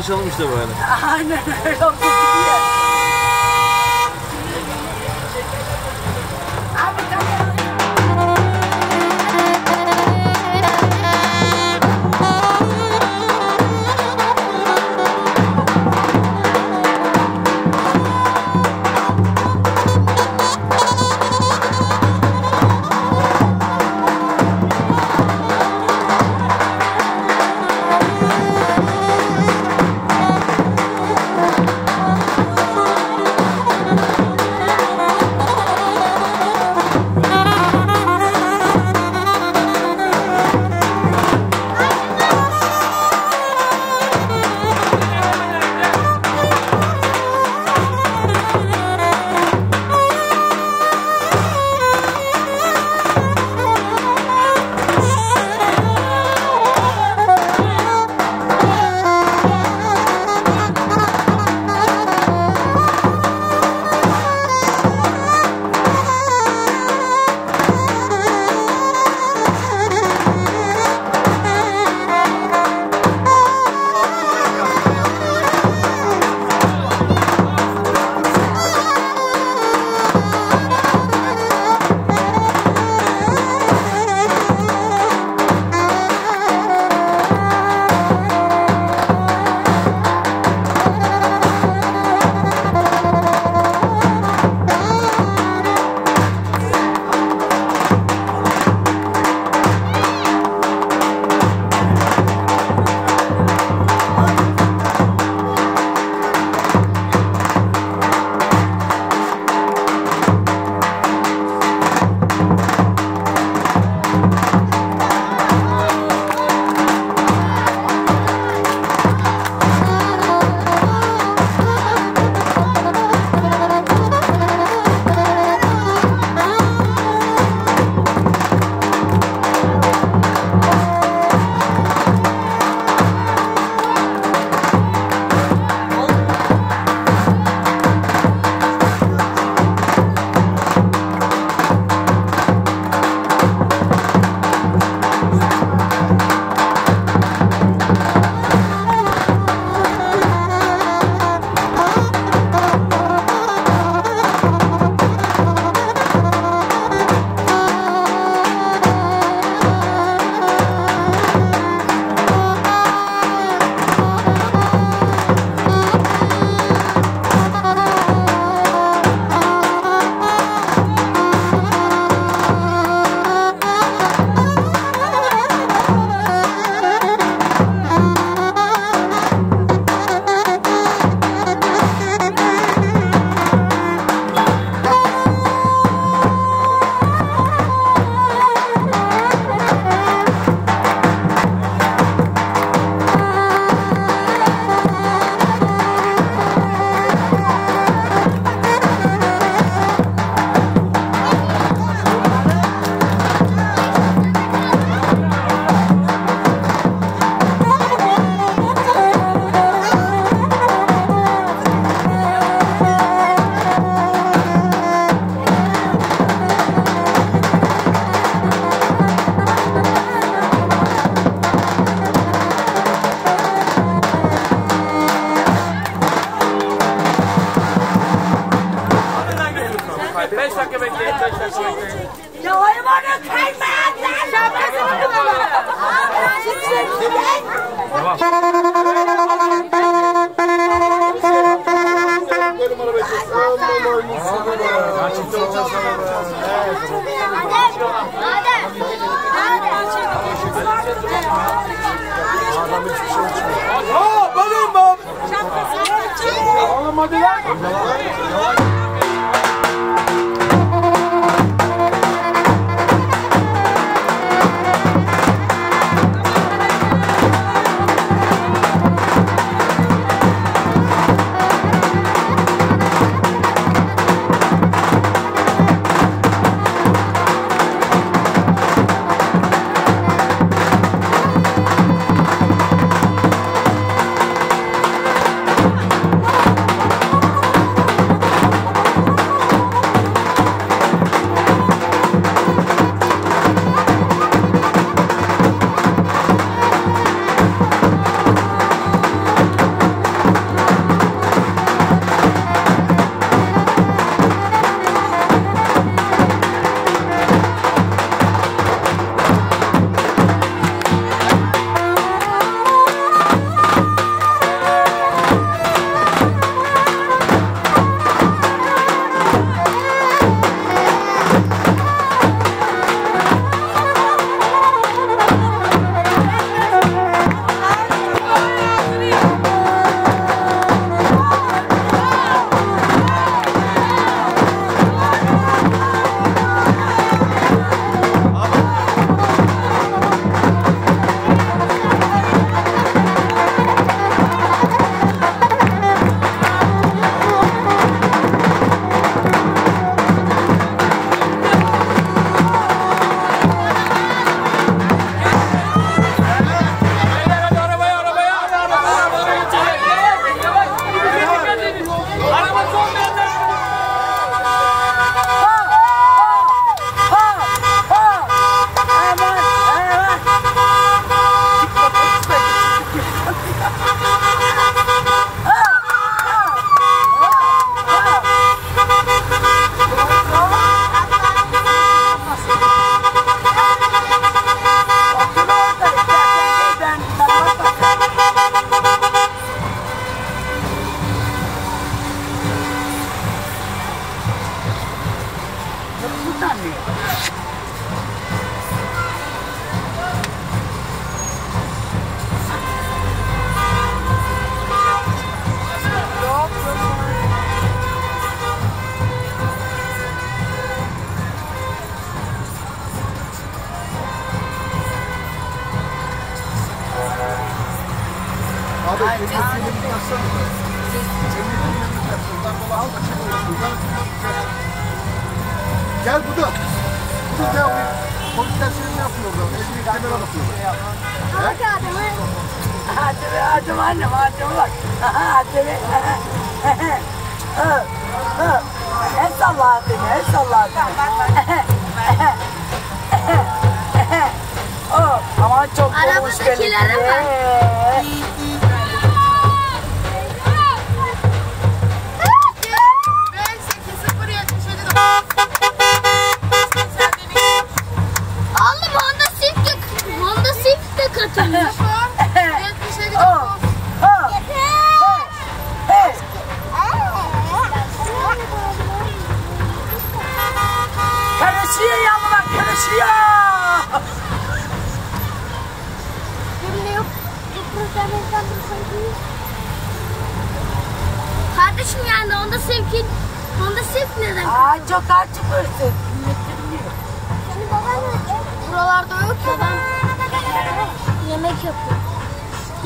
Dolaşalım işte böyle.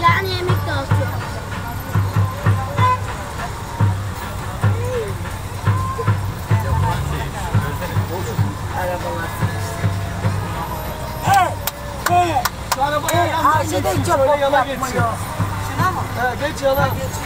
Yani yemek dağıtıyor. Şu arabaya yanlış geçsin. Şöyle yana geçsin. Şimdi, evet, geç yana. Geç.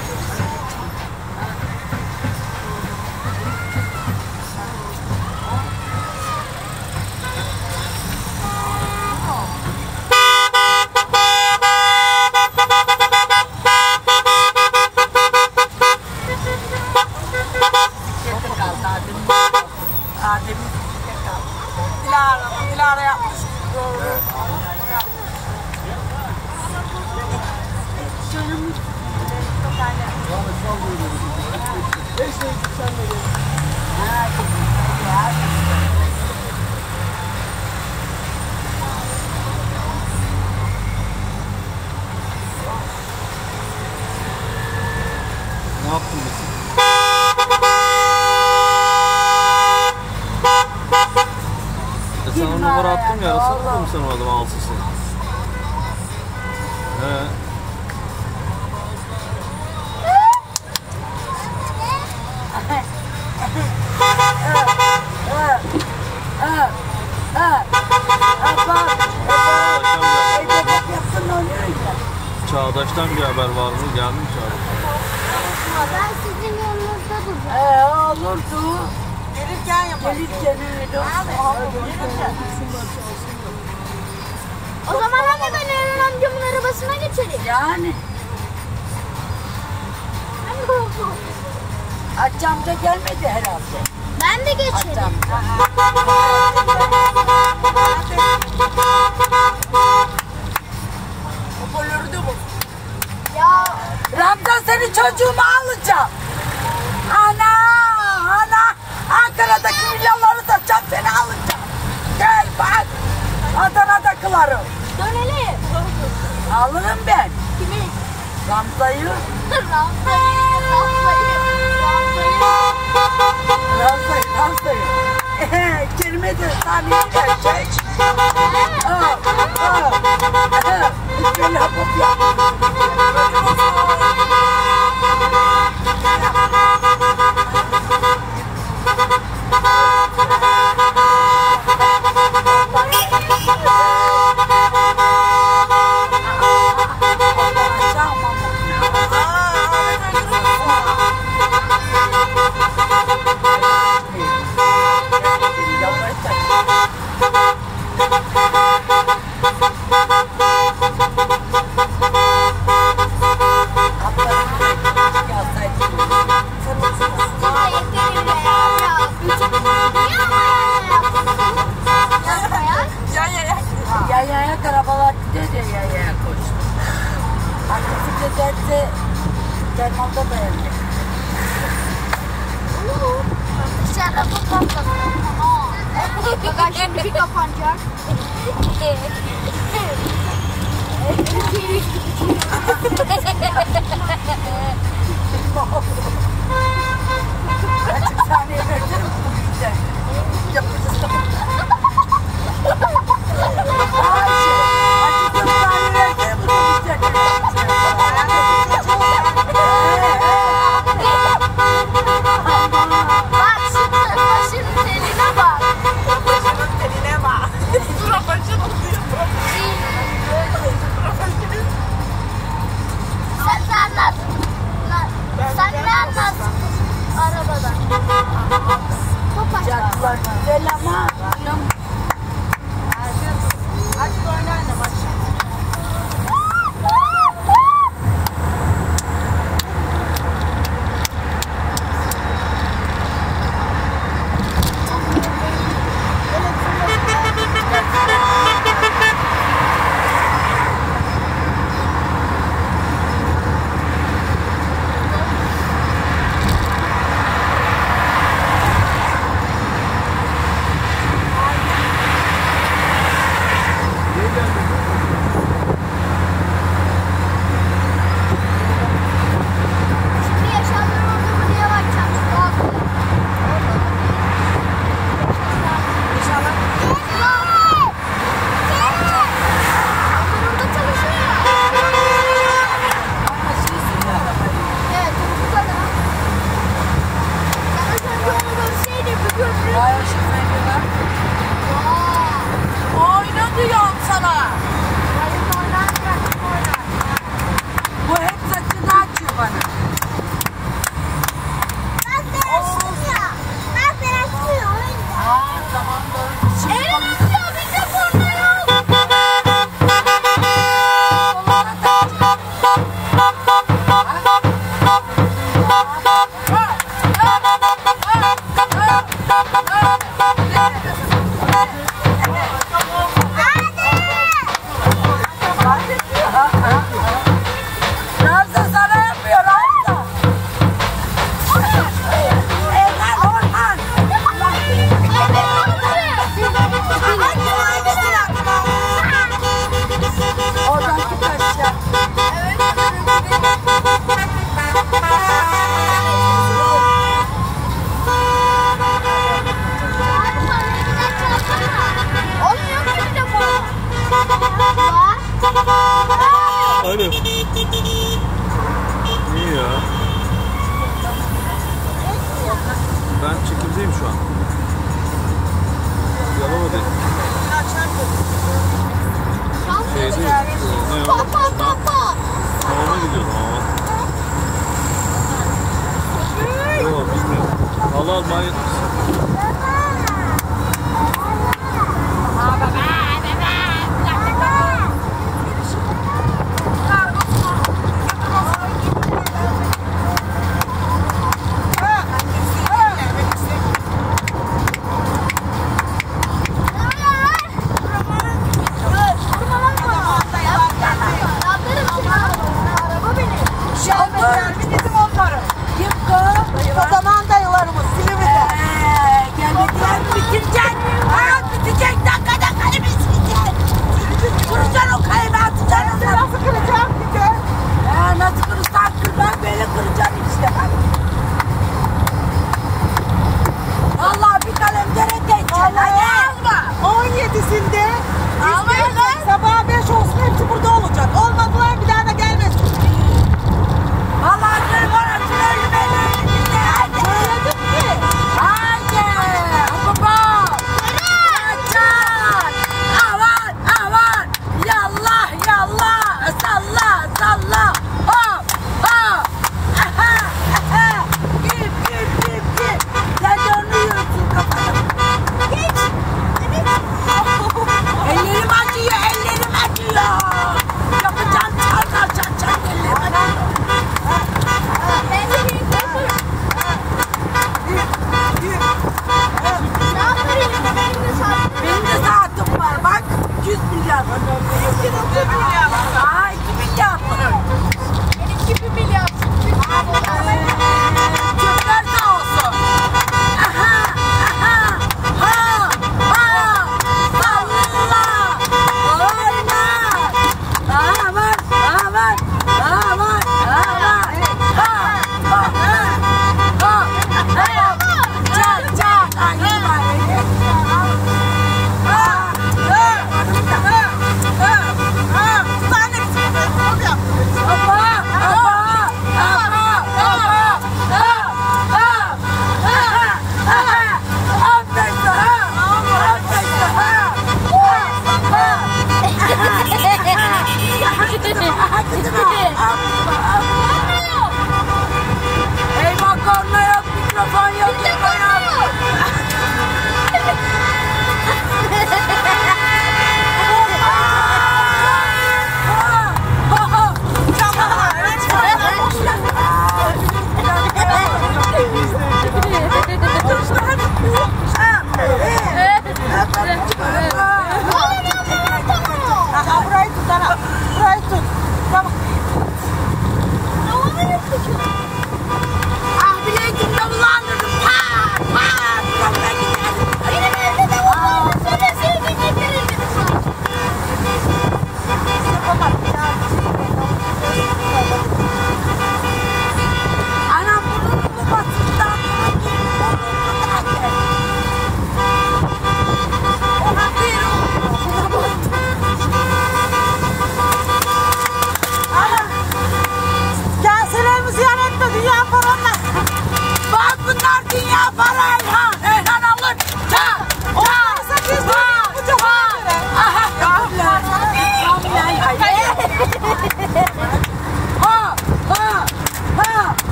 Kerime de sahneye gelecek. Aa, aa. Ehe, Böyle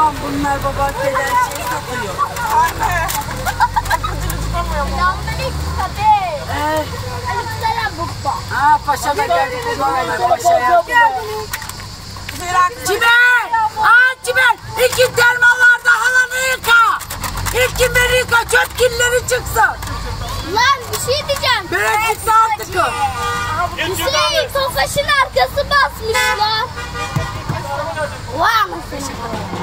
babam bunlar babam deden şey satıyor. Anne. Acıcı tutamıyorum. Yandan ilk tabi. Eh. Aleykümselam baba. Aa paşa da geldi. Baba paşa Ciber! Aa Ciber! İki termalarda halanı yıka! İki beni yıka çöp çıksın. Lan bir şey diyeceğim. Böyle çıksa artık o. Hüseyin Tofaş'ın arkası basmış lan. Vay anasını.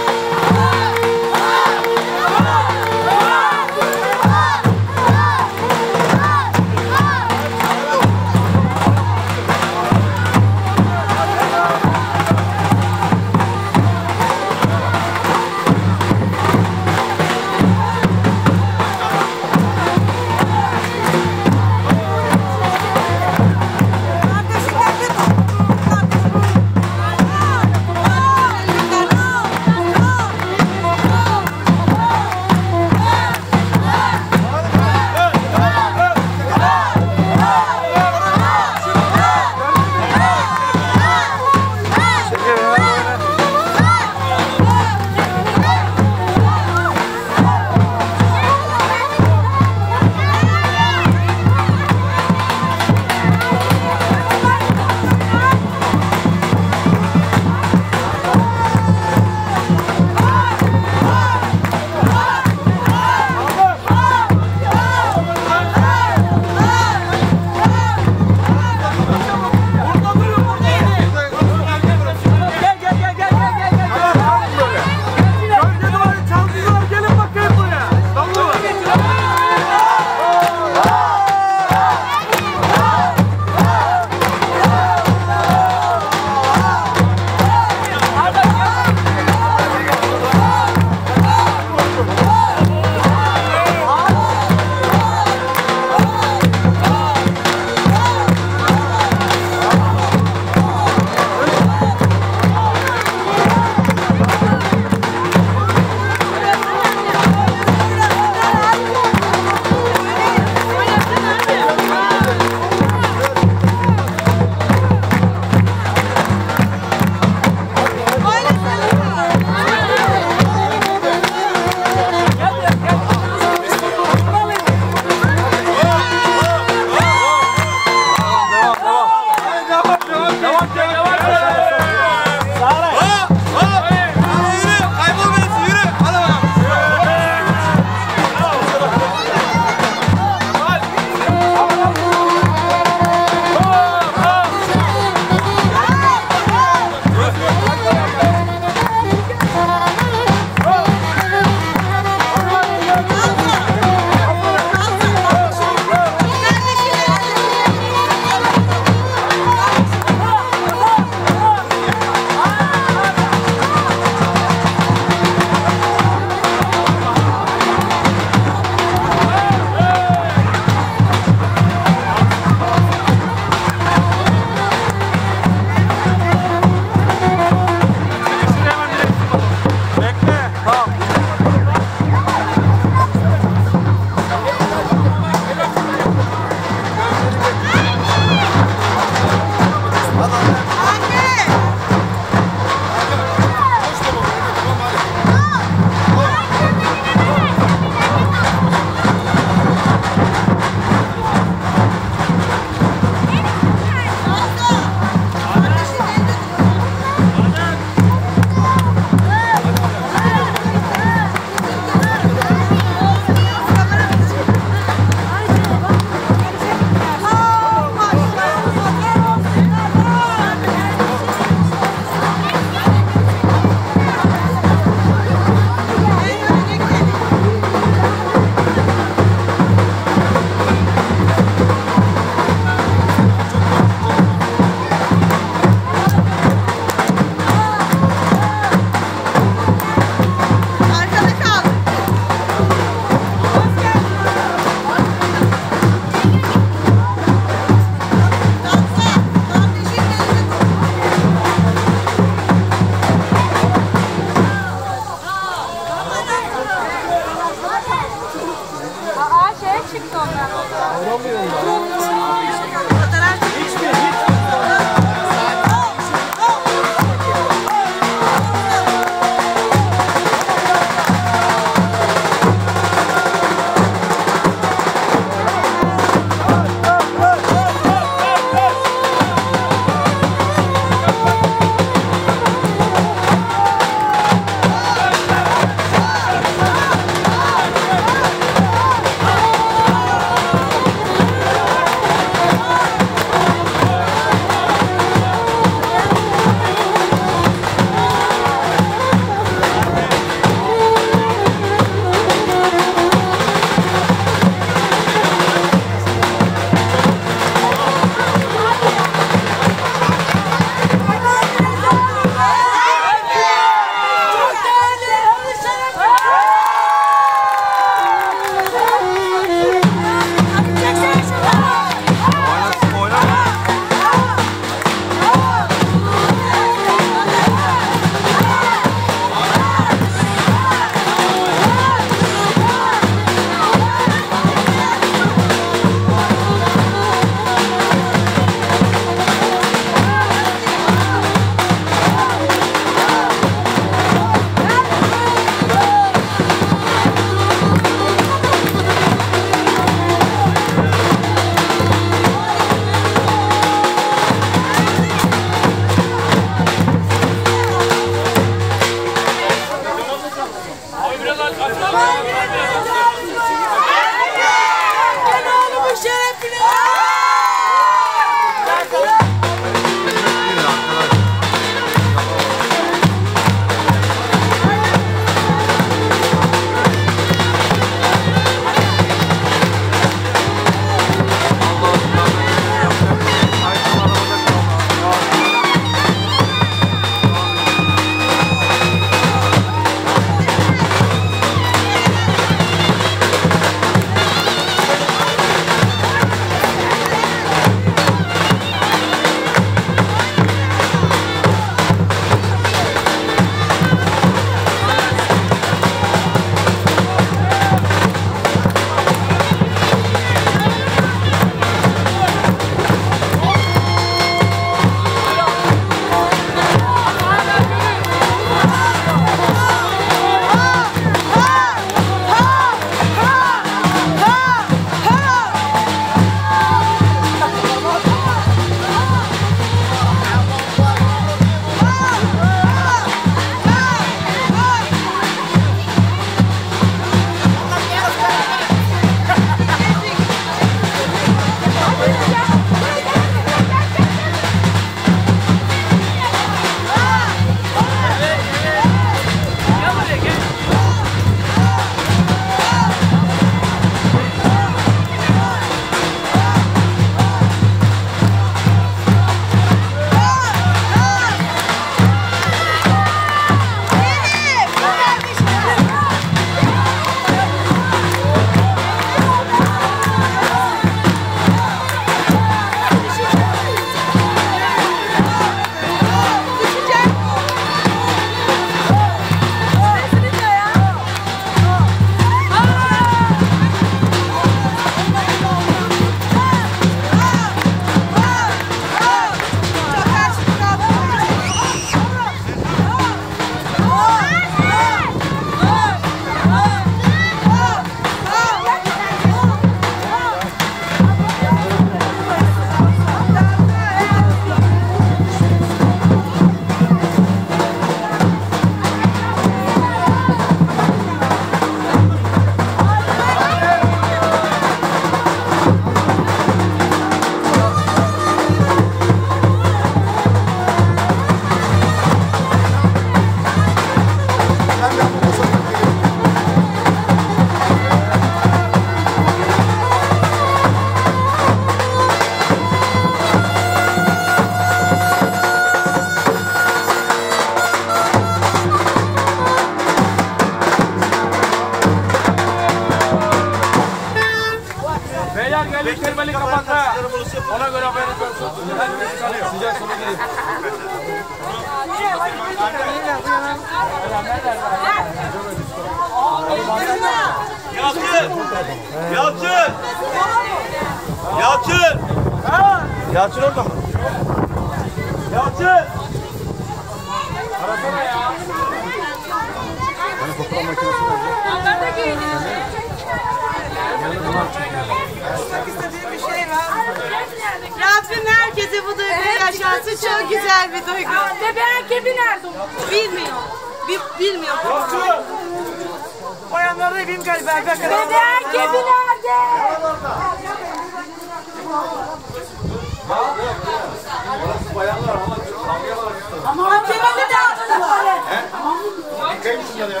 Yıkayın şunları ya.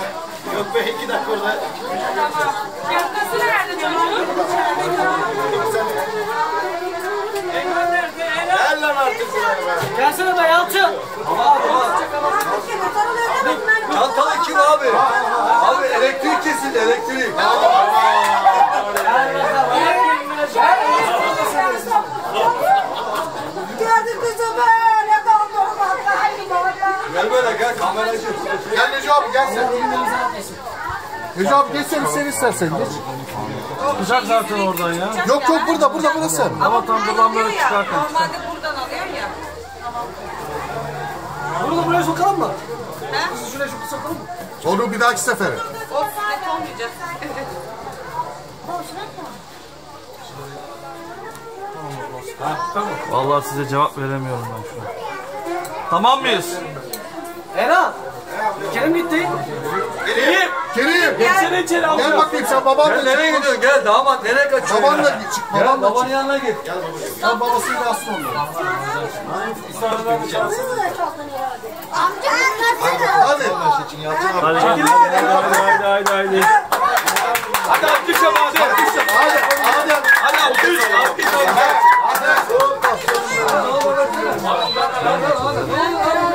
Yok be iki dakika orada. Şapkası nerede çocuğun? Gel lan artık be. Gelsene be Yalçın. Çantalı kim abi? Abi elektrik kesildi elektrik. Böyle dondurma kayboldu. Gel böyle gel kameracı. Gel Neco abi gel sen. Neco abi geç sen sen istersen geç. Uzak zaten oradan ya. Yok yok burada burada burası. Ama tam buradan böyle çıkarken. Normalde buradan alıyor ya. Bunu da buraya sokalım mı? Onu bir dahaki sefere. O net olmayacak. Vallahi size cevap veremiyorum ben şu an. Tamam mıyız? Eren. Kerim gitti. Kerim! Kerim. Geçsene içeri Gel bakayım sen babanla. Nereye gidiyorsun? Gel damat nereye kaçıyorsun? Babanla git çık. Babanla Babanın çık. yanına git. Sen babasıyla asıl oluyor. Amca kaçsana. Hadi. Hadi hadi hadi hadi hadi. Hadi alkış yap hadi alkış yap. Hadi. Hadi. Hadi alkış alkış alkış. Hadi.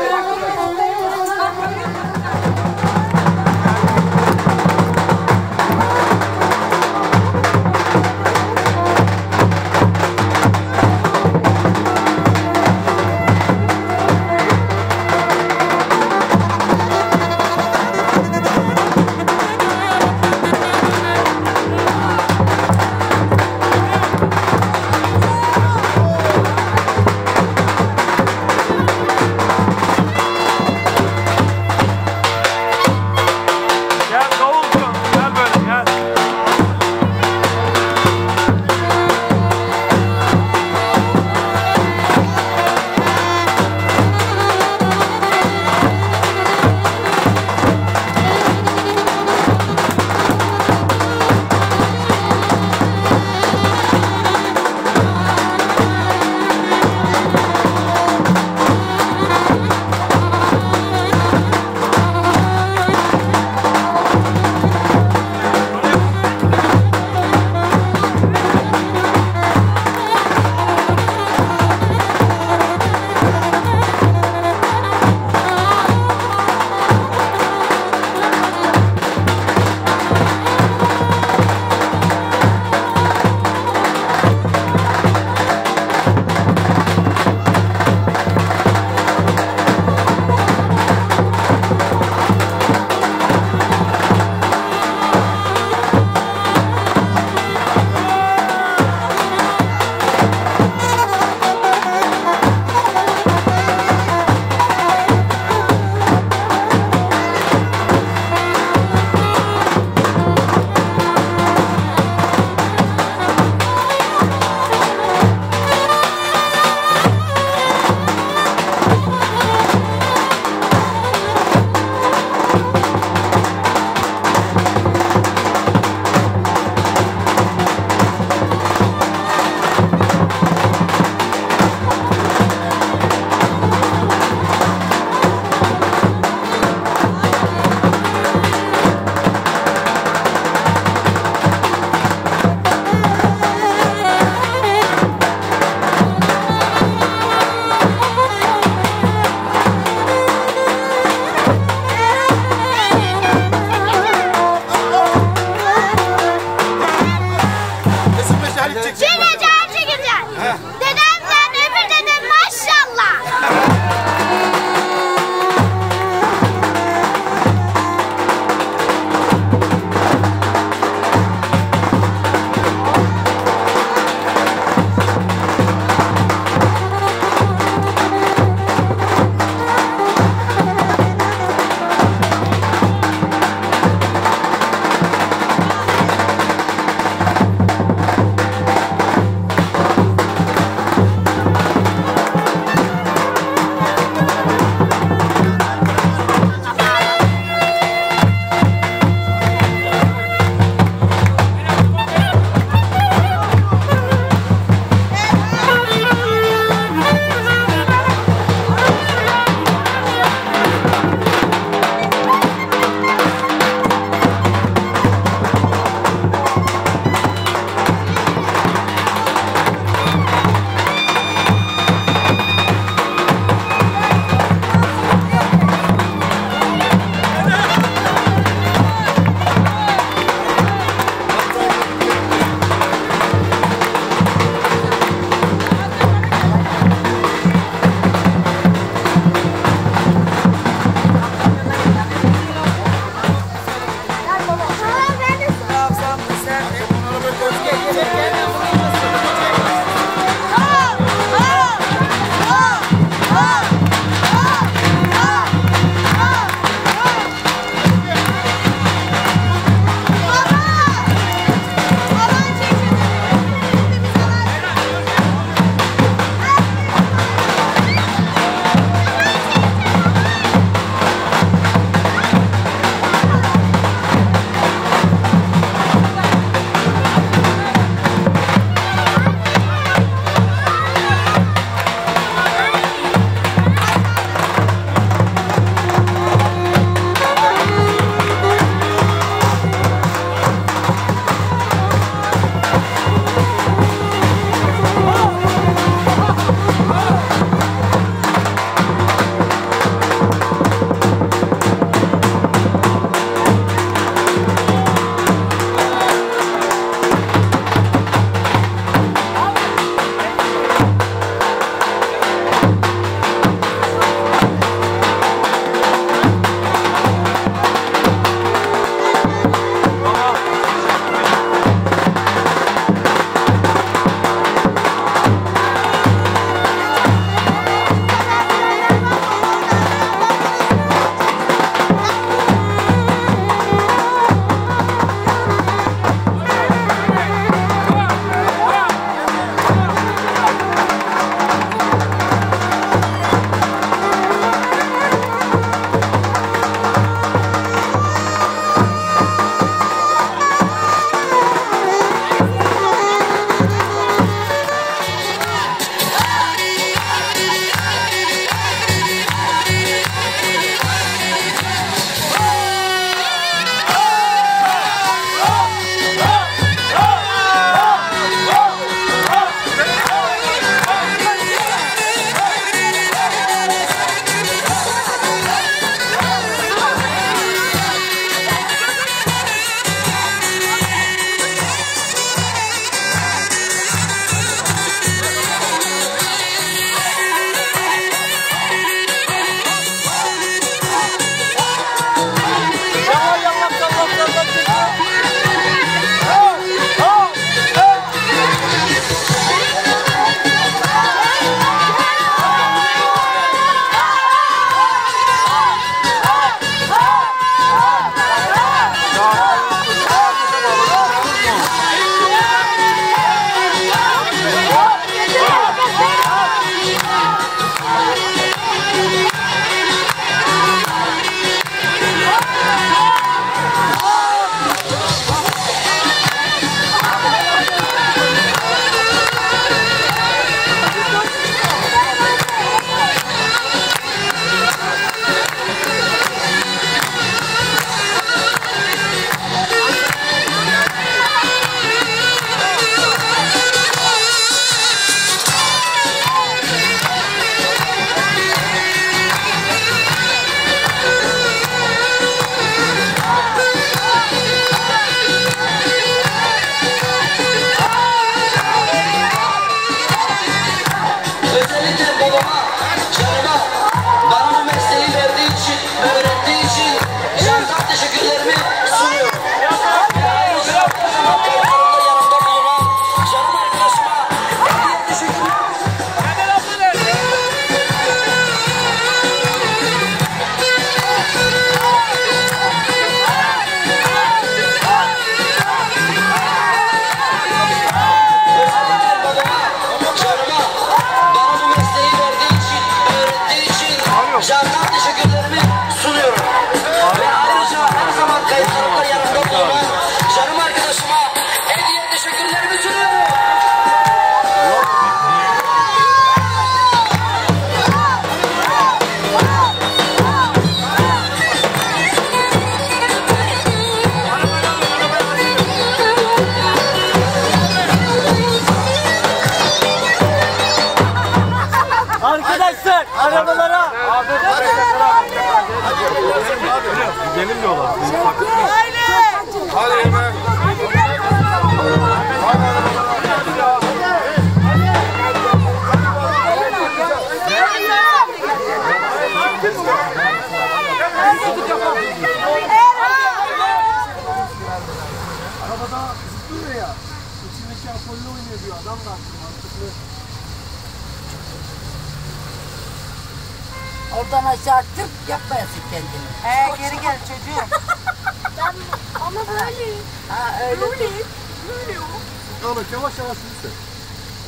Öyle. Öyle o. Yavaş yavaş yavaş yürüsün.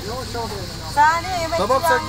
Yavaş yavaş. Saniye yemek tamam, sen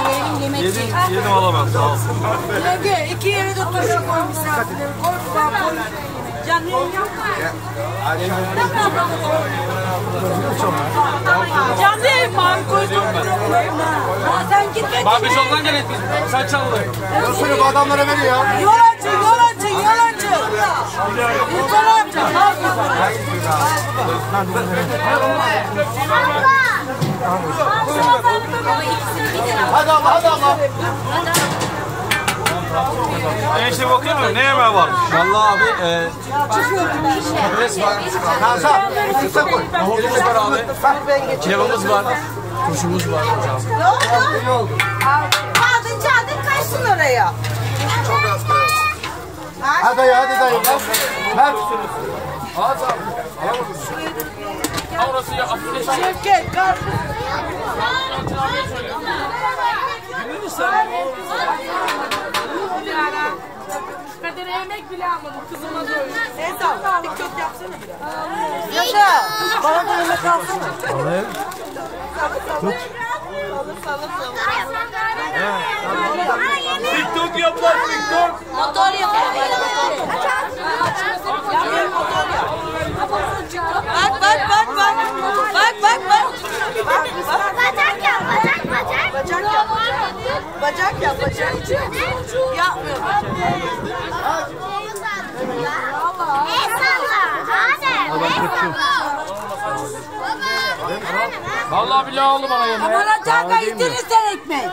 Sana verelim yemek Yedim, yedim valla ben sağ ol. Yenge iki yere de turşu koy misafirleri. Koy bak koy. Canlı yok. Canlı yayın var. Ha, Sen git. Abi biz ondan gel biz. Sen çaldı. Nasıl bu adamlara veriyor ya? Yolancı, yolancı, yolancı. Yolancı. Hadi abla hadi abla. Enişte bakayım mı? Ne yemeği var? Vallahi abi e, Tamam sen. Sen koy. nohutumuz var abi. Kebabımız var. Turşumuz var hocam. Ne oldu? Çaldın çaldın kaçtın oraya. Hadi dayı hadi dayı. Ver. Orası ya. Hafifleşiyor. Şevket kar. Kadere yemek bile almadım. Kızıma da öyle. Ezan TikTok yapsana biraz. Yaşa. Bana da yemek alsana. Alayım. TikTok yap lan TikTok. Motor yapalım. Bak bak bak bak. Bak bak bak. Bak bak. Bacak yap. Bacak bacak. Bacak yap. Bacak yap bacak. Yapmıyor. El salla. Adem. El salla. Vallahi billahi oldu bana yemeğe. Bana canka yediniz sen ekmek.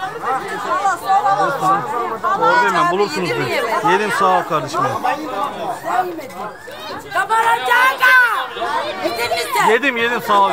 Oradayım ben bulursunuz beni. Yedim sağ ol kardeşim. benim. Kamera canka. Yediniz sen. Yedim yedim sağ ol.